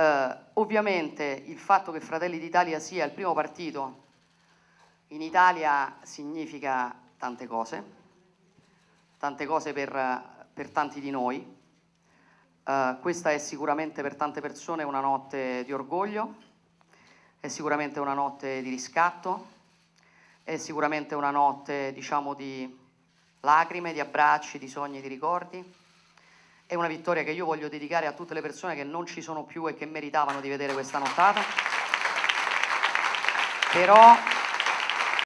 Eh, ovviamente il fatto che Fratelli d'Italia sia il primo partito in Italia significa tante cose, tante cose per, per tanti di noi. Uh, questa è sicuramente per tante persone una notte di orgoglio, è sicuramente una notte di riscatto, è sicuramente una notte diciamo di lacrime, di abbracci, di sogni, di ricordi. È una vittoria che io voglio dedicare a tutte le persone che non ci sono più e che meritavano di vedere questa nottata. Però